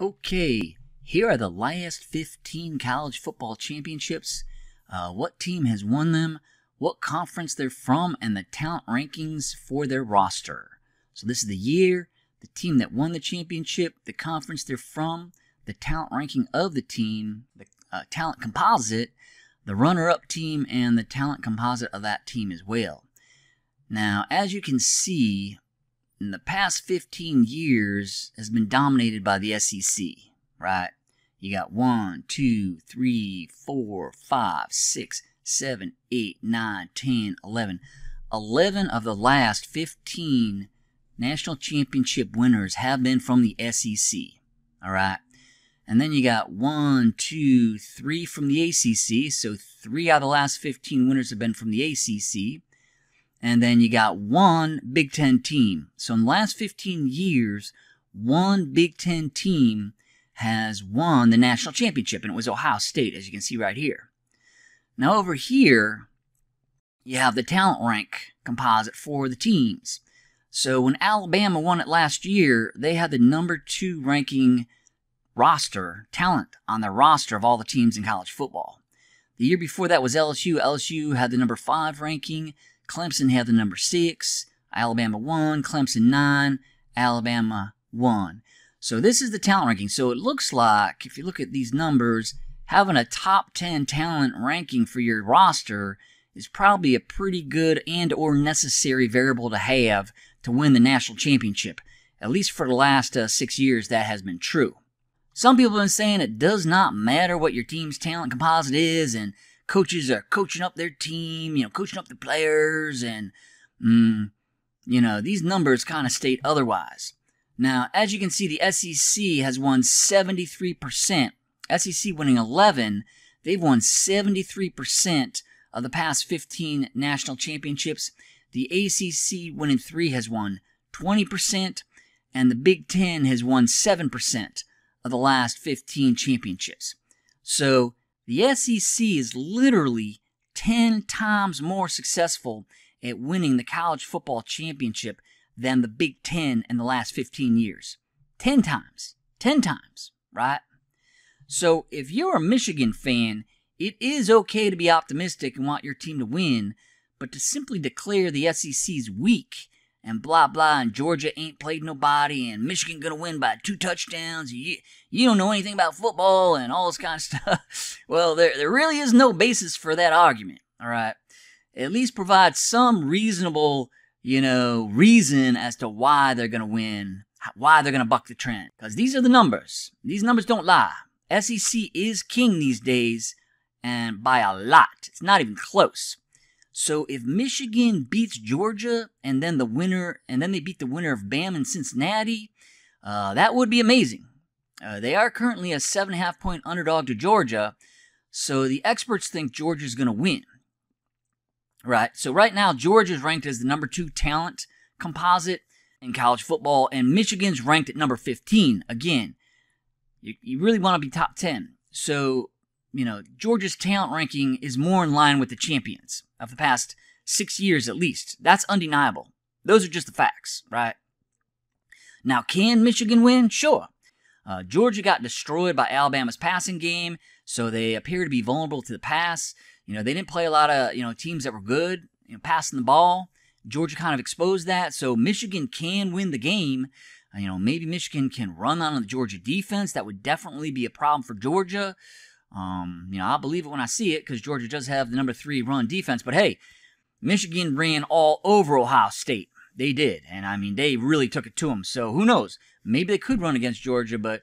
Okay, here are the last 15 college football championships. Uh, what team has won them, what conference they're from, and the talent rankings for their roster. So, this is the year, the team that won the championship, the conference they're from, the talent ranking of the team, the uh, talent composite, the runner up team, and the talent composite of that team as well. Now, as you can see, in the past 15 years has been dominated by the SEC, right? You got 1, 2, 3, 4, 5, 6, 7, 8, 9, 10, 11. 11 of the last 15 national championship winners have been from the SEC, all right? And then you got 1, 2, 3 from the ACC, so 3 out of the last 15 winners have been from the ACC. And then you got one Big Ten team. So in the last 15 years, one Big Ten team has won the national championship, and it was Ohio State, as you can see right here. Now over here, you have the talent rank composite for the teams. So when Alabama won it last year, they had the number two ranking roster, talent on their roster of all the teams in college football. The year before that was LSU. LSU had the number five ranking. Clemson had the number six, Alabama one, Clemson nine, Alabama one. So this is the talent ranking. So it looks like, if you look at these numbers, having a top 10 talent ranking for your roster is probably a pretty good and or necessary variable to have to win the national championship. At least for the last uh, six years, that has been true. Some people have been saying it does not matter what your team's talent composite is, and coaches are coaching up their team, you know, coaching up the players, and, mm, you know, these numbers kind of state otherwise. Now, as you can see, the SEC has won 73%. SEC winning 11, they've won 73% of the past 15 national championships. The ACC winning 3 has won 20%, and the Big 10 has won 7% of the last 15 championships. So, the SEC is literally 10 times more successful at winning the college football championship than the Big Ten in the last 15 years. 10 times. 10 times, right? So if you're a Michigan fan, it is okay to be optimistic and want your team to win, but to simply declare the SEC's weak and blah blah and Georgia ain't played nobody and Michigan gonna win by two touchdowns. You you don't know anything about football and all this kind of stuff. well, there there really is no basis for that argument. All right, at least provide some reasonable you know reason as to why they're gonna win, why they're gonna buck the trend. Because these are the numbers. These numbers don't lie. SEC is king these days, and by a lot. It's not even close. So if Michigan beats Georgia and then the winner, and then they beat the winner of Bam and Cincinnati, uh, that would be amazing. Uh, they are currently a seven and a half point underdog to Georgia, so the experts think Georgia's going to win. Right. So right now, Georgia's ranked as the number two talent composite in college football, and Michigan's ranked at number 15. Again, you, you really want to be top 10. So you know, Georgia's talent ranking is more in line with the champions of the past six years at least. That's undeniable. Those are just the facts, right? Now, can Michigan win? Sure. Uh, Georgia got destroyed by Alabama's passing game, so they appear to be vulnerable to the pass. You know, they didn't play a lot of, you know, teams that were good, you know, passing the ball. Georgia kind of exposed that, so Michigan can win the game. Uh, you know, maybe Michigan can run on the Georgia defense. That would definitely be a problem for Georgia. Um, you know, I'll believe it when I see it because Georgia does have the number three run defense. But hey, Michigan ran all over Ohio State. They did. And I mean, they really took it to them. So who knows? Maybe they could run against Georgia, but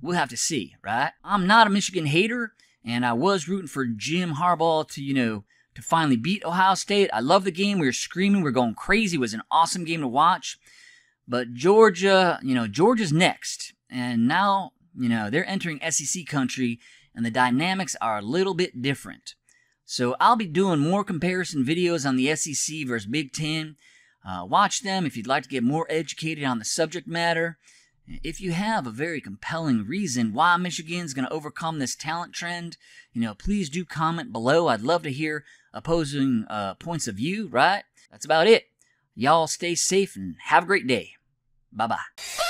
we'll have to see, right? I'm not a Michigan hater, and I was rooting for Jim Harbaugh to, you know, to finally beat Ohio State. I love the game. We were screaming. We are going crazy. It was an awesome game to watch. But Georgia, you know, Georgia's next. And now, you know, they're entering SEC country and the dynamics are a little bit different. So I'll be doing more comparison videos on the SEC versus Big Ten. Uh, watch them if you'd like to get more educated on the subject matter. If you have a very compelling reason why Michigan's going to overcome this talent trend, you know, please do comment below. I'd love to hear opposing uh, points of view, right? That's about it. Y'all stay safe and have a great day. Bye bye.